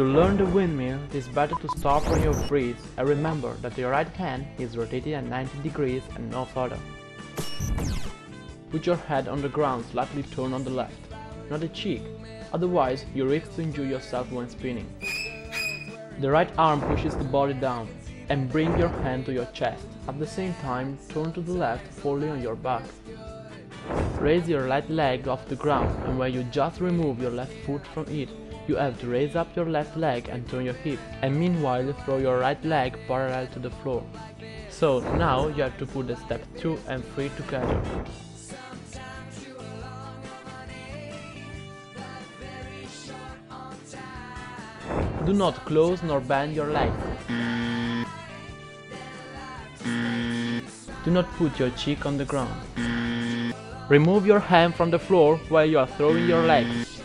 To learn the windmill, it is better to start from your freeze and remember that your right hand is rotated at 90 degrees and no further. Put your head on the ground slightly turned on the left, not the cheek, otherwise you risk to injure yourself when spinning. The right arm pushes the body down and bring your hand to your chest. At the same time, turn to the left, falling on your back. Raise your right leg off the ground and when you just remove your left foot from it, you have to raise up your left leg and turn your hip, and meanwhile throw your right leg parallel to the floor. So now you have to put the step 2 and 3 together. Do not close nor bend your legs. Do not put your cheek on the ground. Remove your hand from the floor while you are throwing your legs.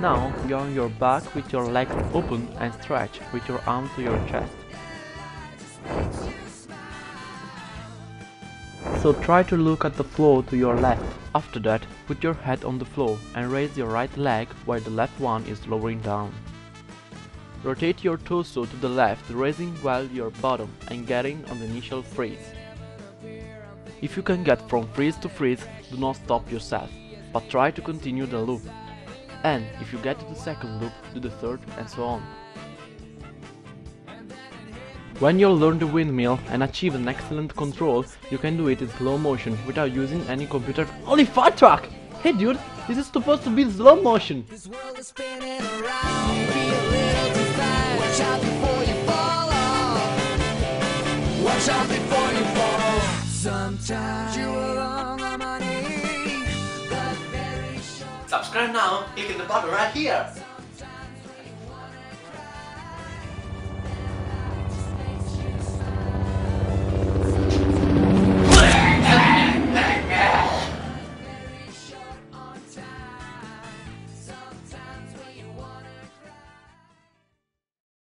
Now you are on your back with your legs open and stretch with your arm to your chest. So try to look at the floor to your left. After that, put your head on the floor and raise your right leg while the left one is lowering down. Rotate your torso to the left, raising while your bottom and getting on the initial freeze. If you can get from freeze to freeze, do not stop yourself, but try to continue the loop. And if you get to the second loop, do the third and so on. When you learn the windmill and achieve an excellent control, you can do it in slow motion without using any computer. Holy fart truck! Hey dude, this is supposed to be slow motion! Sometimes you along on my knee. But very short. Subscribe now, clicking the button right here!